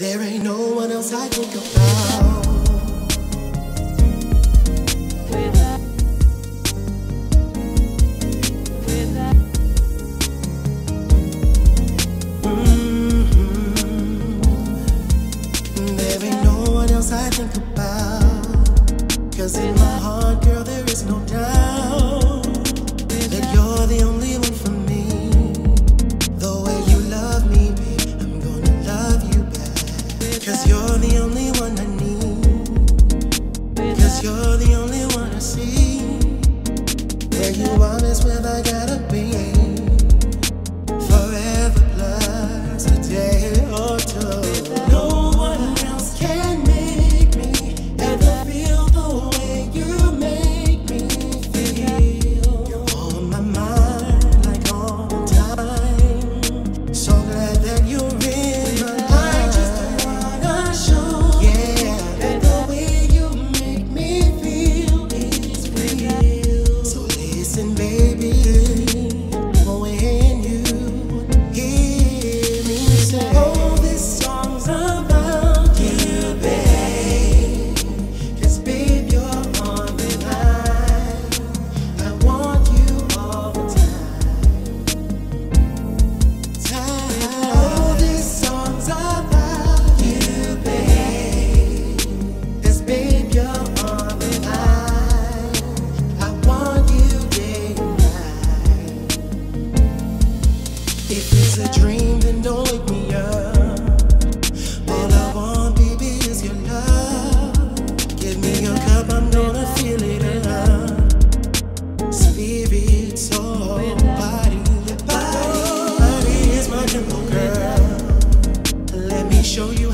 There ain't no one else I think about. without -hmm. there ain't no one else I think. Cause in my heart, girl, there is no doubt you honest with? I gotta body, body, is my girl. Let me show you.